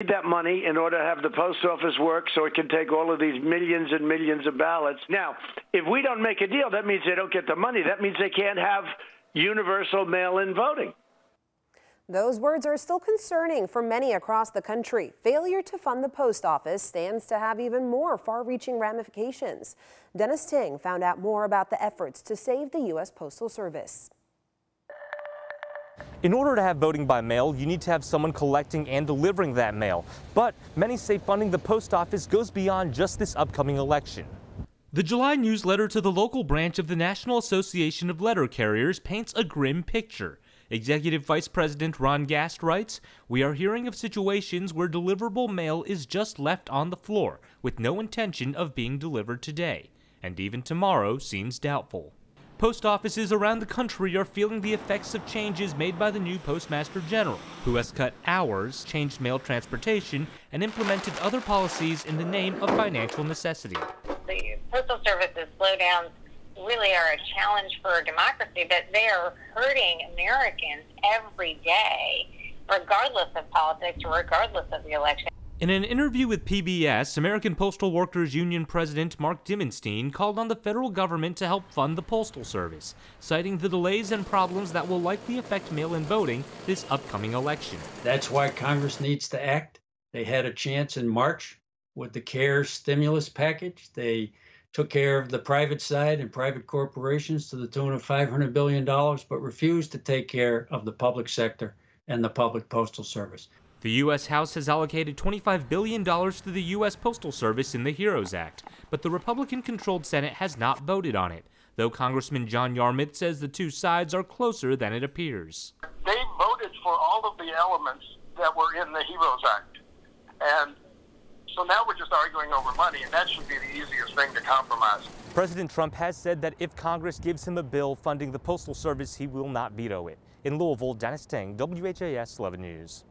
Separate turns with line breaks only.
need that money in order to have the post office work so it can take all of these millions and millions of ballots. Now, if we don't make a deal, that means they don't get the money. That means they can't have universal mail in voting.
Those words are still concerning for many across the country. Failure to fund the post office stands to have even more far reaching ramifications. Dennis Ting found out more about the efforts to save the U.S. Postal Service.
In order to have voting by mail, you need to have someone collecting and delivering that mail. But many say funding the post office goes beyond just this upcoming election. The July newsletter to the local branch of the National Association of Letter Carriers paints a grim picture. Executive Vice President Ron Gast writes, We are hearing of situations where deliverable mail is just left on the floor with no intention of being delivered today, and even tomorrow seems doubtful. Post offices around the country are feeling the effects of changes made by the new Postmaster General, who has cut hours, changed mail transportation, and implemented other policies in the name of financial necessity.
The Postal Service's slowdowns really are a challenge for democracy, but they are hurting Americans every day, regardless of politics regardless of the election.
In an interview with PBS, American Postal Workers Union President Mark Dimondstein called on the federal government to help fund the Postal Service, citing the delays and problems that will likely affect mail in voting this upcoming election.
That's why Congress needs to act. They had a chance in March with the CARES stimulus package. They took care of the private side and private corporations to the tune of $500 billion, but refused to take care of the public sector and the public postal service.
The U.S. House has allocated $25 billion to the U.S. Postal Service in the HEROES Act, but the Republican controlled Senate has not voted on it, though Congressman John Yarmuth says the two sides are closer than it appears.
They voted for all of the elements that were in the HEROES Act. And so now we're just arguing over money, and that should be the easiest thing to compromise.
President Trump has said that if Congress gives him a bill funding the Postal Service, he will not veto it. In Louisville, Dennis Ting, WHAS 11 News.